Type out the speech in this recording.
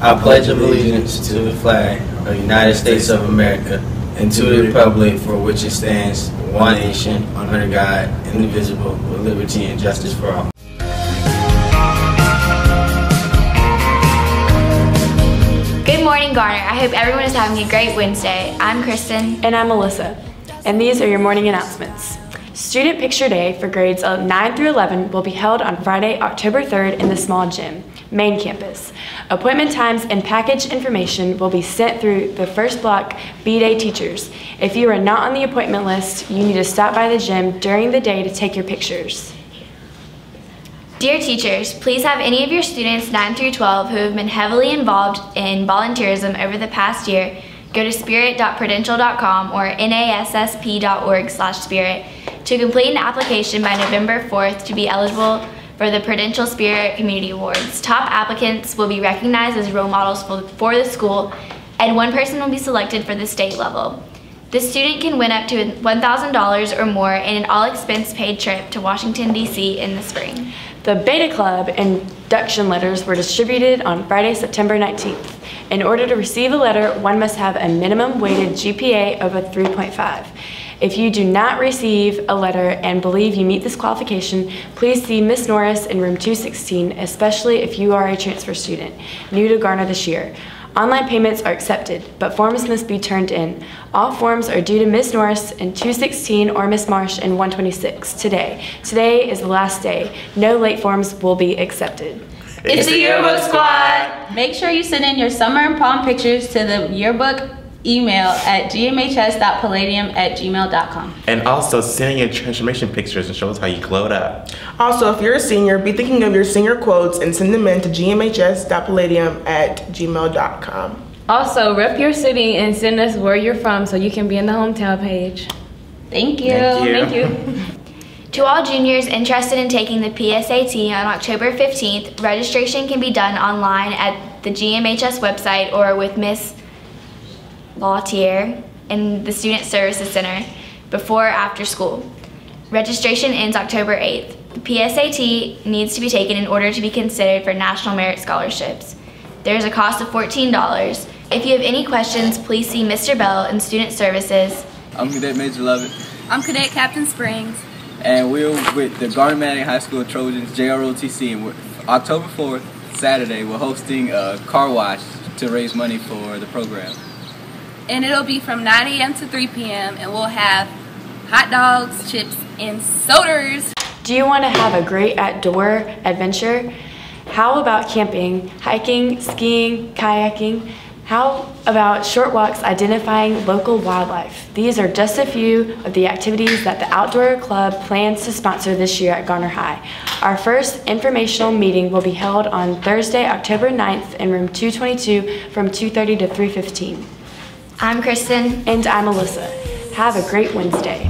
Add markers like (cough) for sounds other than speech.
I pledge allegiance to the flag of the United States of America and to the republic for which it stands, one nation, under God, indivisible, with liberty and justice for all. Good morning, Garner. I hope everyone is having a great Wednesday. I'm Kristen. And I'm Melissa. And these are your morning announcements. Student Picture Day for grades 9 through 11 will be held on Friday, October 3rd in the small gym, main campus. Appointment times and package information will be sent through the first block B-Day teachers. If you are not on the appointment list, you need to stop by the gym during the day to take your pictures. Dear teachers, please have any of your students 9 through 12 who have been heavily involved in volunteerism over the past year go to spirit.prudential.com or nassp.org slash spirit to complete an application by November 4th to be eligible for the Prudential Spirit Community Awards. Top applicants will be recognized as role models for, the school and one person will be selected for the state level. The student can win up to $1,000 or more in an all expense paid trip to Washington, D.C. in the spring. The Beta Club induction letters were distributed on Friday, September 19th. In order to receive a letter, one must have a minimum weighted GPA of a 3.5. If you do not receive a letter and believe you meet this qualification, please see Ms. Norris in room 216, especially if you are a transfer student, new to Garner this year. Online payments are accepted, but forms must be turned in. All forms are due to Ms. Norris in 216 or Ms. Marsh in 126 today. Today is the last day. No late forms will be accepted. It's the Yearbook Squad! Make sure you send in your summer and prom pictures to the yearbook email at gmhs.palladium at gmail.com. And also send in your transformation pictures and show us how you glowed up. Also, if you're a senior, be thinking of your senior quotes and send them in to gmhs.palladium at gmail.com. Also, rep your city and send us where you're from so you can be in the hometown page. Thank you. Thank you. Thank you. (laughs) To all juniors interested in taking the PSAT on October 15th, registration can be done online at the GMHS website or with Miss Lautier in the Student Services Center before or after school. Registration ends October 8th. The PSAT needs to be taken in order to be considered for National Merit Scholarships. There is a cost of $14. If you have any questions, please see Mr. Bell in Student Services. I'm Cadet Major Lovett, I'm Cadet Captain Springs. and we're with the Garner Magnet High School Trojans JROTC. And we're, October 4th, Saturday, we're hosting a car wash to raise money for the program. And it'll be from 9 a.m. to 3 p.m. and we'll have hot dogs, chips, and sodas. Do you want to have a great outdoor adventure? How about camping, hiking, skiing, kayaking? How about short walks identifying local wildlife? These are just a few of the activities that the Outdoor Club plans to sponsor this year at Garner High. Our first informational meeting will be held on Thursday, October 9th in room 222 from 2:30 to 3:15. I'm Kristen. And I'm Alyssa. Have a great Wednesday.